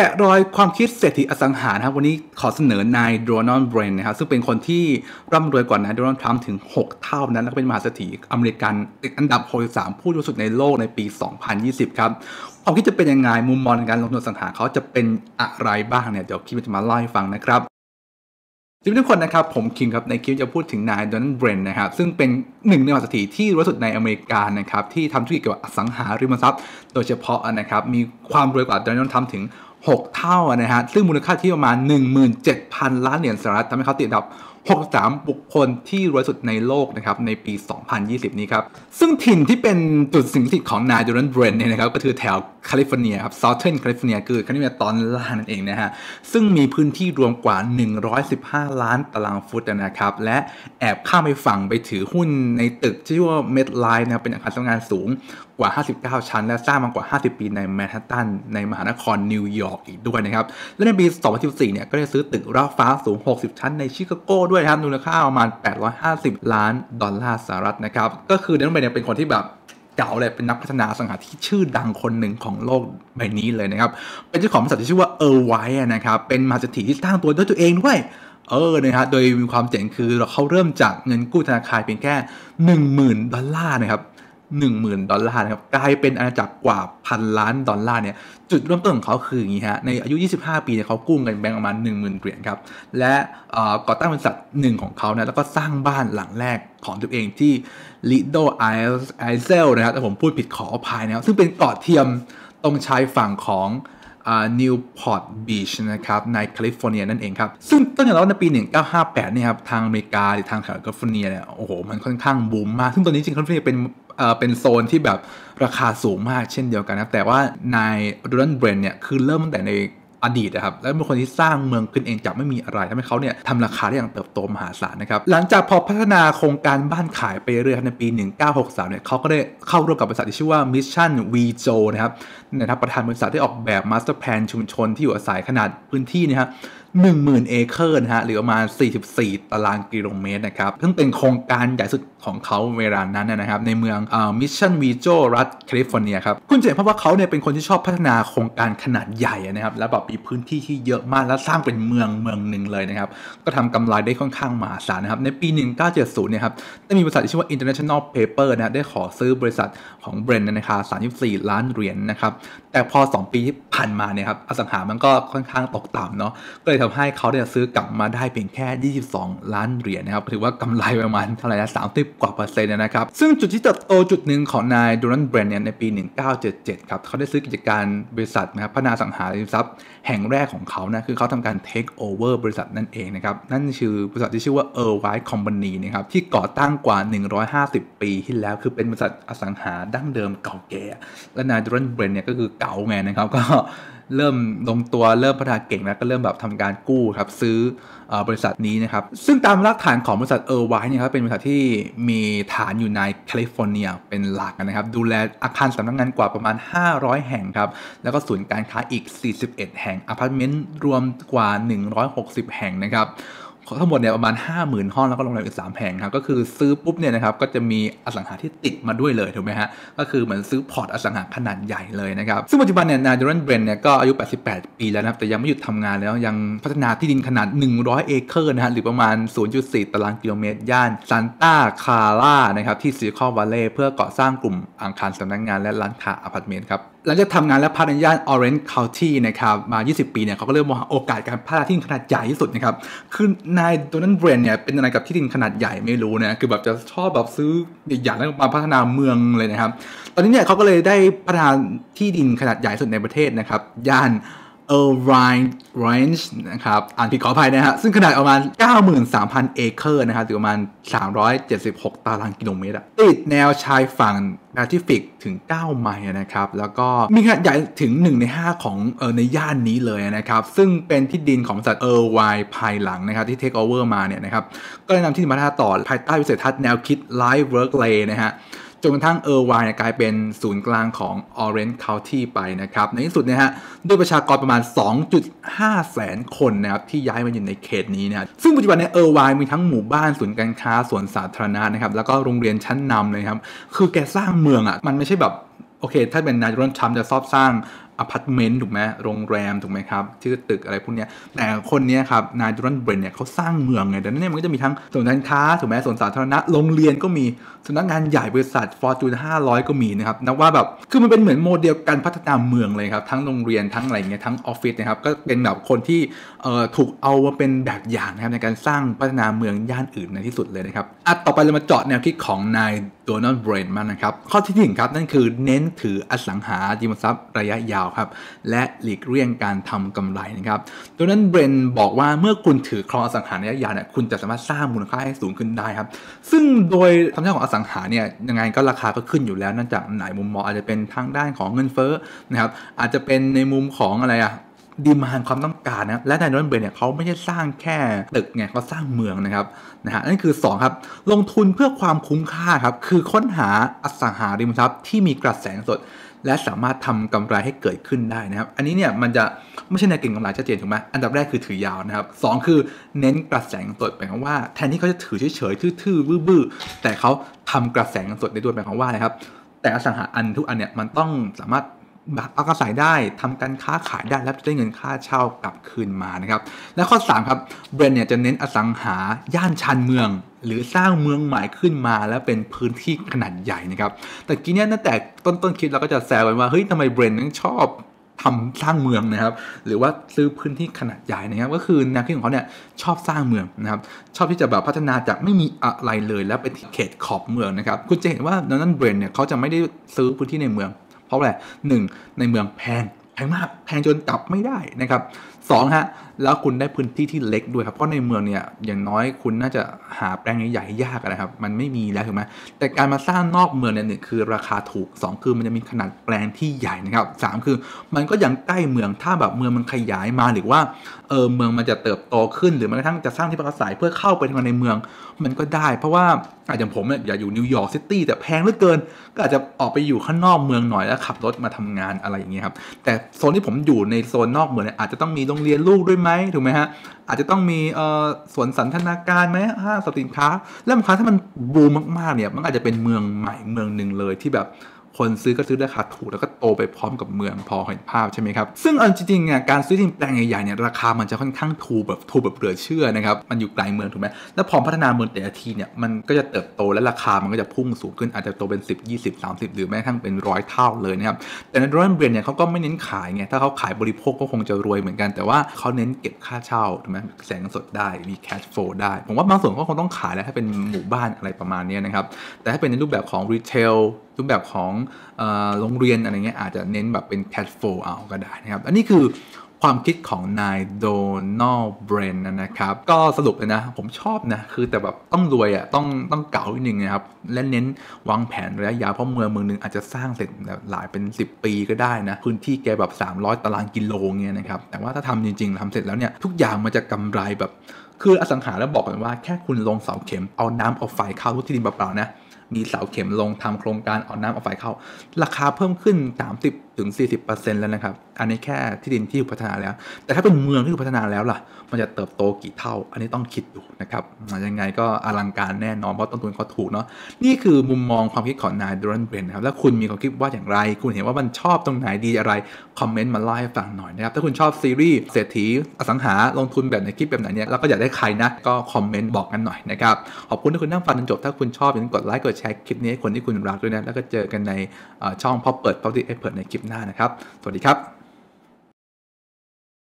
แกะรอยความคิดเศรษฐีอสังหาครับ วันนี้ขอเสนอนายโดนัลด์เบรนนะครับ ซึ่งเป็นคนที่ร่ำรวยกว่านายโดนัลด์ทรัมป์ถึง 6 เท่านั้น แล้วก็เป็นมหาเศรษฐีอเมริกันติดอันดับ 63 ผู้รวยสุดในโลกในปี 2020 ครับความคิดจะเป็นยังไงมุมมองในการลงทุนอสังหาเขาจะเป็นอะไรบ้างเนี่ยเดี๋ยวคิงจะมาเล่าให้ฟังนะครับสวัสดีทุกคนนะครับ ผมคิงครับ ในคลิปจะพูดถึงนายดอนเบรนนะครับ ซึ่งเป็นหนึ่งในมหาเศรษฐีที่รวยสุดในอเมริกานะครับ ที่ทำธุรกิจเกี่ยวกับอสังหาริมทรัพย์ โดยเฉพาะนะครับ มีความรวยกว่าโดนัลด์ทรัมป์ถึง 6 เท่านะฮะ ซึ่งมูลค่าที่ประมาณ 17,000 ล้านเหรียญสหรัฐทำให้เขาติดอันดับ 63 บุคคลที่รวยสุดในโลกนะครับในปี 2020 นี้ครับ ซึ่งถิ่นที่เป็นจุดสิงสถิตของนายโดนัลด์เบรนเนี่ยนะครับก็คือแถวแคลิฟอร์เนียครับ Southern California คือแคลิฟอร์เนียตอนล่างนั่นเองนะฮะ ซึ่งมีพื้นที่รวมกว่า 115 ล้านตารางฟุตนะครับ และแอบข้ามไปฝั่งไปถือหุ้นในตึกที่ชื่อว่า MetLife นะครับเป็นอาคารทำงานสูงกว่า 59 ชั้น และสร้างมากว่า 50 ปีในแมนฮัตตันในมหานครนิวยอร์กอีกด้วยนะครับ และในปี 2014 เนี่ยก็ได้ซื้อตึกระฟ้าสูง 60 ชั้นในชิคาโกด้วยครับมูลค่าประมาณ 850 ล้านดอลลาร์สหรัฐนะครับ ก็คือโดนัลด์เบรนเนี่ยเป็นคนที่แบบเก่าเลยเป็นนักพัฒนาอสังหาที่ชื่อดังคนหนึ่งของโลกใบนี้เลยนะครับ เป็นเจ้าของบริษัทที่ชื่อว่าเออร์ไวน์นะครับ เป็นมหาเศรษฐีที่สร้างตัวด้วยตัวเองด้วย เออนะครับโดยมีความเจ๋งคือเขาเริ่มจากเงินกู้ธนาคารเพียงแค่ 10,000 ดอลลาร์นะครับ 10,000 ดอลลาร์นะครับกลายเป็นอาณาจักรกว่าพันล้านดอลลาร์เนี่ยจุดเริ่มต้นของเขาคืออย่างนี้ฮะในอายุ 25 ปีเนี่ยเขากู้เงินแบงก์ประมาณ 10,000 เหรียญครับและก่อตั้งบริษัทหนึ่งของเขานะแล้วก็สร้างบ้านหลังแรกของตัวเองที่ Lido Isle นะครับแต่ผมพูดผิดขออภัยนะครับซึ่งเป็นเกาะเทียมตรงชายฝั่งของนิวพอร์ตบีชนะครับในแคลิฟอร์เนียนั่นเองครับ ซึ่งต้นอย่างเราในปี 1958 เนี่ยครับ ทางอเมริกาหรือทางแถวแคลิฟอร์เนียเนี่ยโอ้โห มันค่อนข้างบูมมาก ซึ่งตอนนี้จริงแคลิฟอร์เนียเป็น เป็นโซนที่แบบราคาสูงมากเช่นเดียวกันนะแต่ว่านายโดนัลด์เบรนเนี่ยคือเริ่มตั้งแต่ในอดีตนะครับ และเป็นคนที่สร้างเมืองขึ้นเองจากไม่มีอะไรทำให้เขาเนี่ยทำราคาได้อย่างเติบโตมหาศาลนะครับ หลังจากพอพัฒนาโครงการบ้านขายไปเรื่อยในปี 1963 เนี่ยเขาก็ได้เข้าร่วมกับบริษัทที่ชื่อว่า Mission Viejo นะครับนะครับประธานบริษัทที่ออกแบบ master plan ชุมชนที่อยู่อาศัยขนาดพื้นที่นะครับ10,000 เอเคอร์นะฮะหรือประมาณ 44 ตารางกิโลเมตรนะครับซึ่งเป็นโครงการใหญ่สุดของเขาเวลานั้นนะครับในเมือง Mission Viejo รัฐแคลิฟอร์เนียครับคุณเจนเพราะว่าเขาเนี่ยเป็นคนที่ชอบพัฒนาโครงการขนาดใหญ่นะครับและแบบมีพื้นที่ที่เยอะมากและสร้างเป็นเมืองเมืองหนึ่งเลยนะครับก็ทำกำไรได้ค่อนข้างมหาศาลนะครับในปี 1970เนี่ยครับได้มีบริษัทที่ชื่อว่า International Paper นะได้ขอซื้อบริษัทของเบรนด์ในราคา 34 ล้านเหรียญนนะครับแต่พอ 2 ปีที่ผ่านมาเนี่ยครับอสังหามันก็ค่อนข้างตกต่ำเนาะก็เลยทำให้เขาเนี่ยซื้อกลับมาได้เพียงแค่ 22 ล้านเหรียญนะครับถือว่ากำไรประมาณเท่าไหร่นะ30กว่าเปอร์เซ็นต์นะครับ ซึ่งจุดที่เติบโตจุดหนึ่งของนายดูรันเบรนเนี่ยในปี 1977 ครับเขาได้ซื้อกิจการบริษัทนะครับพัฒนาสังหาริมทรัพย์แห่งแรกของเขานะคือเขาทำการ take over บริษัทนั่นเองนะครับนั่นคือบริษัทที่ชื่อว่า e r w i t e Company นะครับที่ก่อตั้งกว่า 150 ปีที่แล้วคือเป็นบริษัทอสังหาดั้งเดิมเก่าแก่และนายโดนัลด์เบรนเนี่ยก็คือเก่าไงนะครับก็ เริ่มลงตัวเริ่มพัฒนาเก่งแล้วก็เริ่มแบบทำการกู้ครับซื้อบริษัทนี้นะครับ ซึ่งตามรากฐานของบริษัทเออร์ไวน์เนี่ยครับเป็นบริษัทที่มีฐานอยู่ในแคลิฟอร์เนียเป็นหลักนะครับ ดูแลอาคารสำนักงานกว่าประมาณ 500 แห่งครับ แล้วก็ศูนย์การค้าอีก 41 แห่งอพาร์ตเมนต์รวมกว่า 160 แห่งนะครับ ทั้งหมดเนี่ยประมาณ 50,000 ห้องแล้วก็โรงแรมอีก3แห่งครับก็คือซื้อปุ๊บเนี่ยนะครับก็จะมีอสังหาที่ติดมาด้วยเลยถูกไหมฮะก็คือเหมือนซื้อ port อสังหาขนาดใหญ่เลยนะครับซึ่งปัจจุบันเนี่ยนายโดนัลด์เบรนเนี่ยก็อายุ 88 ปีแล้วนะครับแต่ยังไม่หยุดทำงานแล้วยังพัฒนาที่ดินขนาด 100 เอเคอร์นะฮะหรือประมาณ 0.4 ตารางกิโลเมตร ย่านซานตาคลารานะครับที่ซิลิคอนวัลเลย์เพื่อก่อสร้างกลุ่มอาคารสำนักงานและร้านค้าอพาร์ตเมนต์ครับหลังจากทำงานและพัฒนาย่าน Orange County นะครับมา 20 ปีเนี่ยเขาก็เริ่มมองโอกาสการพัฒนาที่ดินขนาดใหญ่ที่สุดนะครับ คือนายโดนัลด์เบรนเนี่ยเป็นอะไรกับที่ดินขนาดใหญ่ไม่รู้นะคือแบบจะชอบแบบซื้อใหญ่ๆแล้วมาพัฒนาเมืองเลยนะครับ ตอนนี้เนี่ยเขาก็เลยได้พัฒนาที่ดินขนาดใหญ่สุดในประเทศนะครับย่าน Irvine Ranch นะครับอ่านผิดขออภัยนะฮะซึ่งขนาดประมาณ 93,000 เอเคอร์นะครับหรือประมาณ 376 ตารางกิโลเมตรติดแนวชายฝั่งแปซิฟิกถึง 9 ไมล์นะครับ แล้วก็มีขนาดใหญ่ถึง 1 ใน 5 ของเออในย่านนี้เลยนะครับ ซึ่งเป็นที่ดินของบริษัทเออร์ไวน์ภายหลังนะครับ ที่ take over มาเนี่ยนะครับ ก็ได้นำที่ดินมาทำต่อภายใต้วิสัยทัศน์แนวคิด Live Work Play นะฮะ จนกระทั่งเออร์ไวน์กลายเป็นศูนย์กลางของ Orange County ไปนะครับ ในที่สุดนะฮะด้วยประชากรประมาณ 2.5 แสนคนนะครับที่ย้ายมาอยู่ในเขตนี้นะซึ่งปัจจุบันในเออร์ไวน์มีทั้งหมู่บ้านศูนย์การค้าสวนสาธารณะนะครับแล้วก็โรงเรียนชั้นนำเลยครับ คือแกสร้างเมืองอะ่ะมันไม่ใช่แบบโอเค ถ้าเป็นนายโดนัลด์ทรัมป์จะชอบสร้าง อพาร์ตเมนต์ถูกไหมโรงแรมถูกไหมครับชื่อตึกอะไรพวกนี้แต่คนนี้ครับนายโดนัลด์เบรนเนี่ยเขาสร้างเมืองไงดังนั้นเนี่ยมันก็จะมีทั้งส่วนการค้าถูกไหมส่วนสาธารณะโรงเรียนก็มีสำนักงานใหญ่บริษัทฟอร์จูน500 ก็มีนะครับนับว่าแบบคือมันเป็นเหมือนโมเดลการพัฒนาเมืองเลยครับทั้งโรงเรียนทั้งอะไรเงี้ยทั้งออฟฟิศนะครับก็เป็นแบบคนที่เอ่อถูกเอามาเป็นแบบอย่างนะครับในการสร้างพัฒนาเมืองย่านอื่นในที่สุดเลยนะครับอะต่อไปเรามาเจาะแนวคิดของนายโดนัลด์เบรนมากนะครับข้อที่หนึ่งครับนั่นคือเน้นถืออสังหาริมทรัพย์ระยะยาวครับและหลีกเลี่ยงการทำกำไรนะครับดังนั้นเบรนบอกว่าเมื่อคุณถือครองอสังหาระยะยาวเนี่ยคุณจะสามารถสร้างมูลค่าให้สูงขึ้นได้ครับซึ่งโดยธรรมชาติของอสังหาเนี่ยยังไงก็ราคาก็ขึ้นอยู่แล้วนั่นจากไหนมุมมองอาจจะเป็นทางด้านของเงินเฟ้อนะครับอาจจะเป็นในมุมของอะไรอะ demand ความต้องการนะและนายโดนัลด์เบรนเนี่ยเขาไม่ใช่สร้างแค่ตึกไงเขาสร้างเมืองนะครับนะฮะนั่นคือ 2 ครับ ลงทุนเพื่อความคุ้มค่าครับ คือค้นหาอสังหาริมทรัพย์ที่มีกระแสสด และสามารถทำกำไรให้เกิดขึ้นได้นะครับ อันนี้เนี่ยมันจะไม่ใช่ในเก่งกำไรชัดเจนถูกไหมอันดับแรกคือถือยาวนะครับสคือเน้นกระแสสดแปลว่าแทนที่เขาจะถือเฉยๆทื่อๆบื้อๆแต่เขาทำกระแสสดได้ด้วแปลว่านะครับแต่อสังหาอันทุกอันเนี่ยมันต้องสามารถ พักอาศัยได้ทำการค้าขายได้และจะได้เงินค่าเช่ากลับคืนมานะครับ และข้อ 3 ครับเบรนเนี่ยจะเน้นอสังหาย่านชานเมือง หรือสร้างเมืองใหม่ขึ้นมา แล้วเป็นพื้นที่ขนาดใหญ่นะครับ แต่กี้เนี้ยตั้งแต่ต้นต้นคลิปเราก็จะแซวกันว่าเฮ้ยทำไมเบรนถึงชอบทำสร้างเมืองนะครับ หรือว่าซื้อพื้นที่ขนาดใหญ่นะครับ ก็คือแนวคิดของเขาเนี่ยชอบสร้างเมืองนะครับ ชอบที่จะแบบพัฒนาจากไม่มีอะไรเลยแล้วเป็นเขตขอบเมืองนะครับ คุณจะเห็นว่านั้นเบรนเนี่ยเขาจะไม่ได้ซื้อพื้นที่ในเมือง เพราะอะไรหนึ่งในเมืองแพง พงมากแพงจนกลับไม่ได้นะครับสองฮะแล้วคุณได้พื้นที่ที่เล็กด้วยครับเพราะในเมืองเนี่ยอย่างน้อยคุณน่าจะหาแปลงใหญ่ๆยากนะครับ มันไม่มีแล้วถูกไหมแต่การมาสร้างนอกเมืองเนี่ยหนึ่งคือราคาถูก 2 คือมันจะมีขนาดแปลงที่ใหญ่นะครับสคือมันก็ยังใกล้เมืองถ้าแบบเมืองมันขยายมาหรือว่าเออเมืองมันจะเติบโตขึ้นหรือแม้กระทั่งจะสร้างที่พักอาศัยเพื่อเข้าไปทำงานในเมืองมันก็ได้ เพราะว่าอาจจะผมเนี่ยอยากอยู่นิวยอร์กซิตี้แต่แพงเหลือเกิน ก็อาจจะออกไปอยู่ข้างนอกเมืองหน่อยแล้วขับรถมาทำงานอะไรอย่างเงี้ยครับแต่โซนที่ผมอยู่ในโซนนอกเมืองเนี่ยอาจจะต้องมีโรงเรียนลูกด้วยไหมถูกไหมฮะอาจจะต้องมีเอ่อสวนสันทนาการไหมห้างสินค้า แล้วบางครั้งถ้ามันบูมมากๆเนี่ยมันอาจจะเป็นเมืองใหม่เมืองหนึ่งเลยที่แบบ คนซื้อก็ซื้อราคาถูกแล้วก็โตไปพร้อมกับเมืองพอเห็นภาพใช่ไหมครับ ซึ่งเอาจริงๆอะการซื้อที่แปลงใหญ่ๆเนี่ยราคามันจะค่อนข้างถูกแบบถูกแบบเหลือเชื่อนะครับ มันอยู่ไกลเมืองถูกไหมแล้วพอพัฒนาเมืองแต่ละทีเนี่ยมันก็จะเติบโตและราคามันก็จะพุ่งสูงขึ้นอาจจะโตเป็น 10 20 30 หรือแม้กระทั่งเป็นร้อยเท่าเลยนะครับแต่นายโดนัลด์เบรนเนี่ยเขาก็ไม่เน้นขายไงถ้าเขาขายบริโภคก็คงจะรวยเหมือนกัน แต่ว่าเขาเน้นเก็บค่าเช่าถูกไหมกระแสเงินสดได้มี cash flow ได้ ผมว่าบางส่วนก็คงต้องขายแล้วถ้าเป็นหมู่บ้านอะไรประมาณนี้นะครับแต่ถ้าเป็นในรูปแบบของ retail รูปแบบของโรงเรียนอะไรเงี้ยอาจจะเน้นแบบเป็น cash flow เอาก็ได้นะครับ อันนี้คือความคิดของนายโดนัลเบรนนะครับ ก็สรุปเลยนะ ผมชอบนะ คือแต่แบบต้องรวยอะ่ะต้องต้องเก่าอีกหนึ่งนะครับ และเน้นวางแผนระยะยาวเพราะเมืองเมืองหนึ่งอาจจะสร้างเสร็จหลายเป็น 10 ปีก็ได้นะ พื้นที่แกแบบ 300 ตารางกิโลเงี้ยนะครับ แต่ว่าถ้าทำจริง ๆทำเสร็จแล้วเนี่ย ทุกอย่างมันจะกำไรแบบ คืออสังหาแล้วบอกกันว่าแค่คุณลงเสาเข็มเอาน้ำเอาไฟเข้าทุกที่ดินเปล่าๆนะ มีเสาเข็มลงทำโครงการเอาน้ำเอาไฟเข้า ราคาเพิ่มขึ้น 30 ถึง 40%แล้วนะครับ อันนี้แค่ที่ดินที่พัฒนาแล้ว แต่ถ้าเป็นเมืองที่พัฒนาแล้วล่ะ มันจะเติบโตกี่เท่า อันนี้ต้องคิดดูนะครับ ยังไงก็อลังการแน่นอน เพราะต้นทุนเขาถูกเนาะ นี่คือมุมมองความคิดของนายดรันเบนนะครับ แล้วคุณมีความคิดว่าอย่างไร คุณเห็นว่ามันชอบตรงไหนดีอะไร คอมเมนต์มาเล่าให้ฟังหน่อยนะครับ ถ้าคุณชอบซีรีส์เศรษฐีอสังหา ลงทุนแบบในคลิปแบบไหนเนี่ยแล้วก็อยากได้ใครนะ ก็คอมเมนต์บอกกันหน่อยนะครับ ขอบคุณที่คุณนั่งฟังจนจบ ถ้าคุณชอบอย่าลืมกดไลค์ กดแชร์คลิปนี้ให้คนที่คุณรักด้วยนะ แล้วก็เจอกันในช่องพอเปิด p อ b l i c e เปิดในคลิปหน้านะครับ สวัสดีครับ